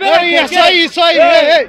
ريح صاي صاي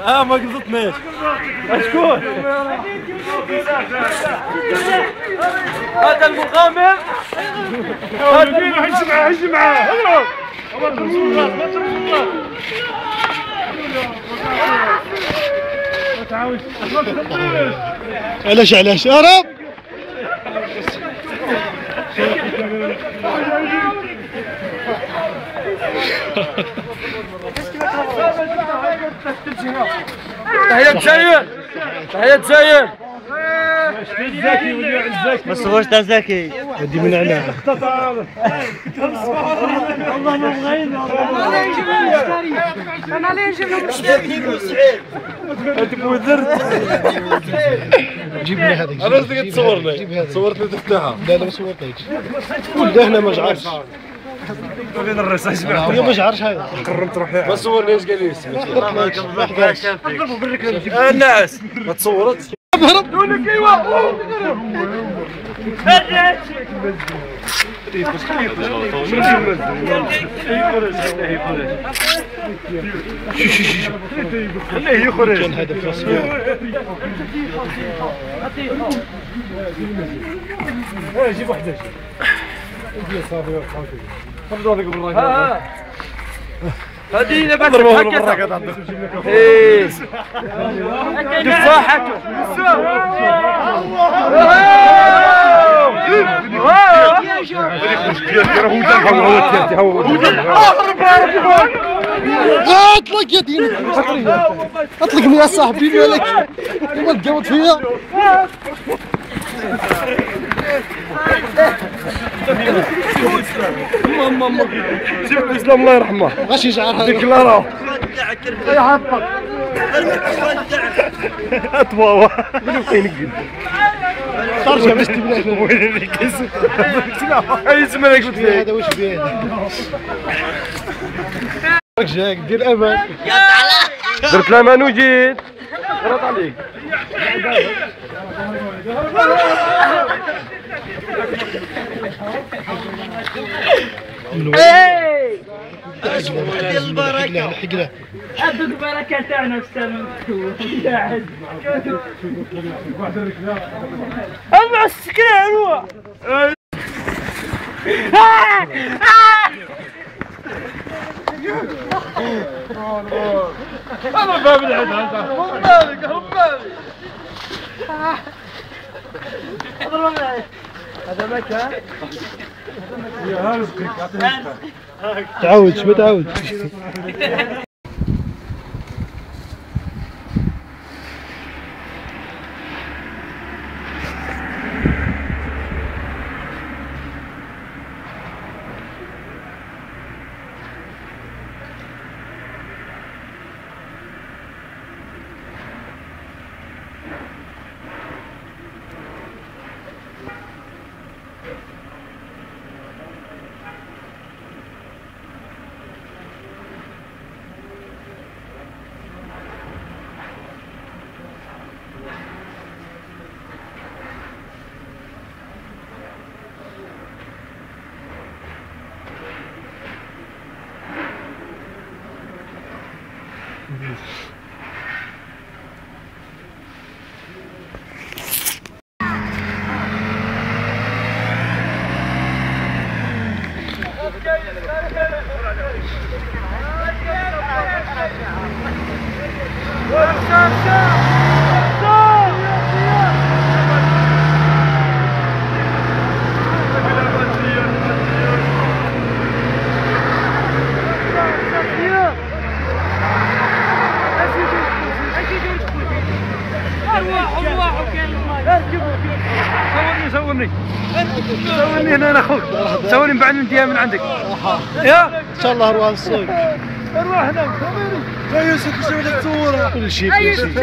آه ما قصدتناش شكون هذا المغامر هج معاه هج معاه علاش علاش؟ هرب تحية جزائر تحية جزائر ما تصورش تاع زكي هدي من هنا أنا ليه نجيب لهم مشتري جيب لي هذاك أنا جيب هذاك صورتني تفتحها لا لا ما صورتكش ولا هنا ما جعرش الرصاص جماعة هي ما جعرش هذا قربت روحي. ما صورنيش قال لي؟ ما حضرش الناس. ما تصورتش خليه يخرج كان هذا في راسي جيب وحده فرضوا هذيك بالراكه هذه بس هكذا إيه تفاحة اطلق يا ديني اطلقني يا صاحبي مالك وما تقوت فيا جيب الاسلام الله يرحمه غاش يجعر هذا ديكلارا اطواوا من فين قد ترجع باش تبدا وين اللي اي زمان قلت لي هذا واش فيه رجعك دير أمان درت الامان وجيت غلط عليك البركه الحقله عبد بركة تاعنا أستاذ قاعد اما السكران هو أنا باب العيد هذا. يا رزقك يعطيك تعودش ما تعودش شاف شاف صورني صورني هنا أنا أخوك انتهاء من عندك يا ان شاء الله أروح السوق أروح هنا يا يوسف شو بدك تصوره كل شيء اي شيء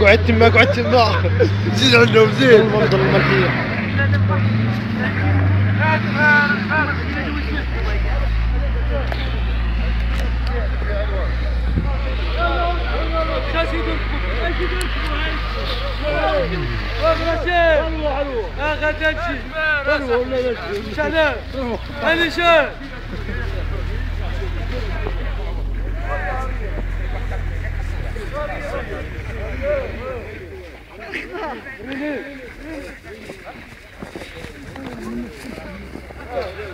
قعدت ما قعدت ما زين عندهم زين المنظر الملكيه Yeah.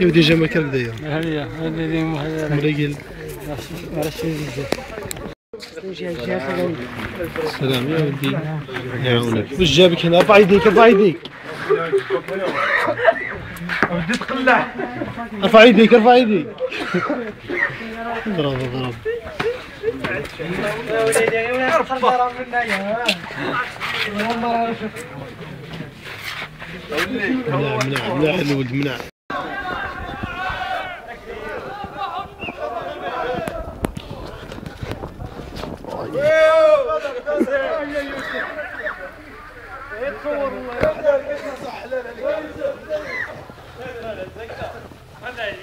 يودي جمع كرك داير؟ مريقل سلام يا ولدي. يعاونك وش جابك هنا؟ ارفع يديك ارفع يديك بدي تقلع ارفع يديك ارفع يديك اضرب اضرب. منع منع منع الولد منع.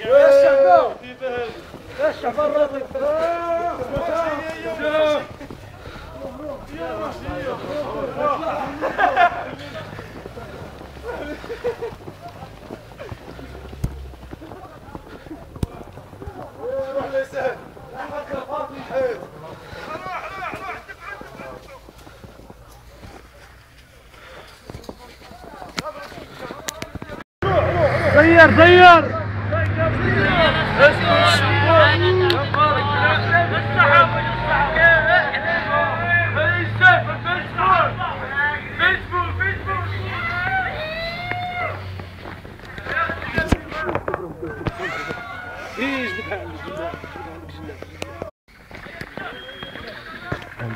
غير غير هم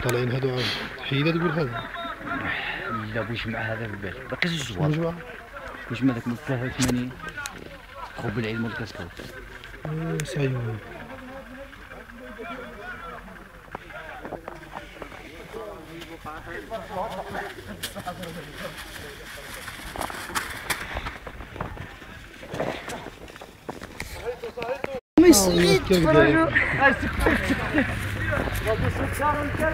طالعين هذو حيلة تقول هذا لا وش مع هذا في البال؟ باقي زوج صوار مجمع وش مع ذاك من 83 خو بالعلم والكسكوت Mas git proju. Bakın sıçarım gel.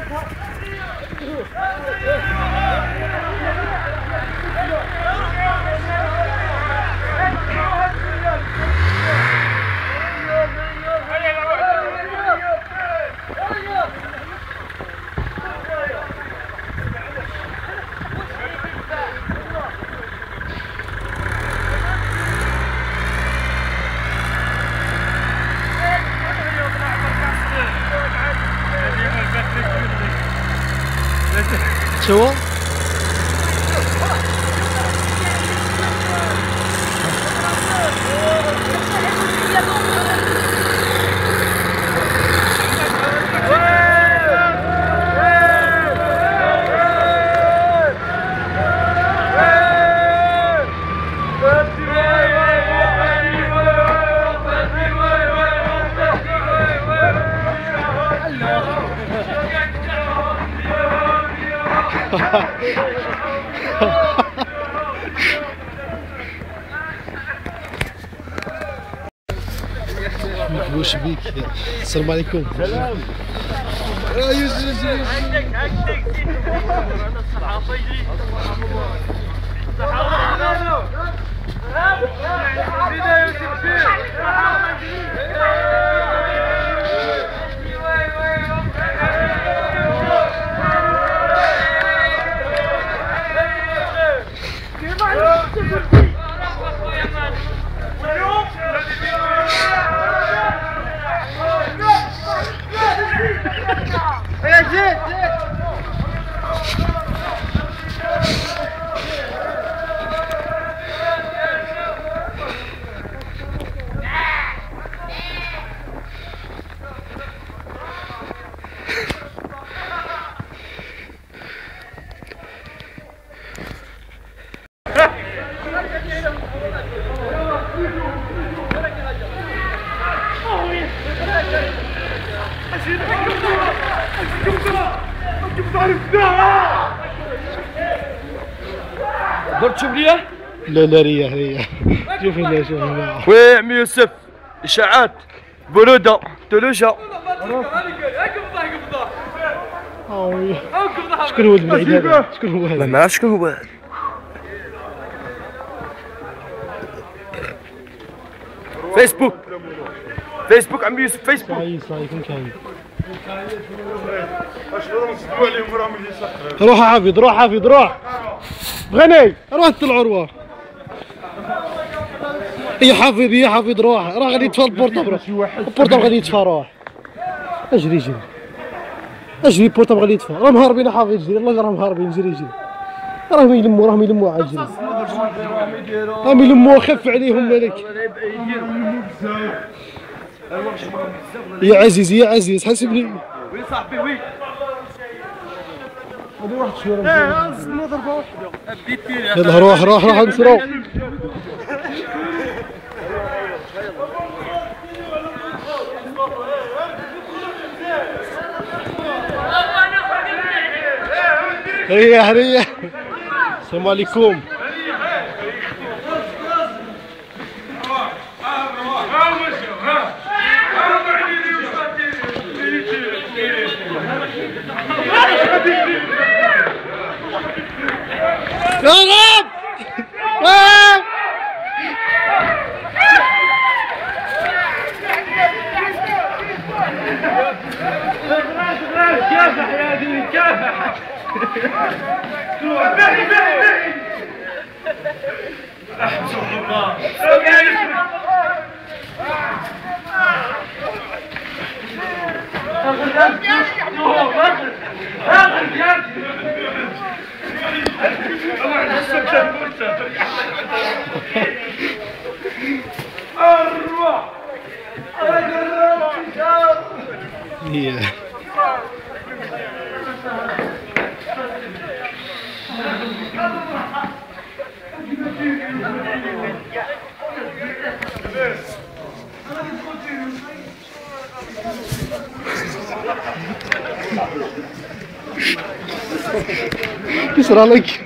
سعيون شو؟ واش بيك السلام عليكم سلام يوسف يوسف عندك عندك أنا الصحافي الصحافي لا لا ريح ريح شوف هنا شوف هنا. وي عمي يوسف إشاعات برودة تلوشة آوي. شكون هو البعيد هذا؟ شكون هو هذا؟ ما عرفتش شكون هو. فيسبوك. فيسبوك عمي يوسف فيسبوك. صاي صاي كون كاين روح حافظ روح حافظ روح. غني روح انت العروه يا حافظ يا حافظ روح راه غادي يطفى ال portable ال portable غادي يطفى روح أجري جري. أجري ال portable غادي يطفى راه مهاربين يا حافظ جري. الله راه مهاربين جري جري. راهم يلموا راهم يلموا عاد جري. راهم يلموا خف عليهم مالك. يا عزيز يا عزيز حاسبني. وي صاحبي وي. يلا روح روح روح نسرو ريح ريح السلام عليكم. كافح هي. كسر عليك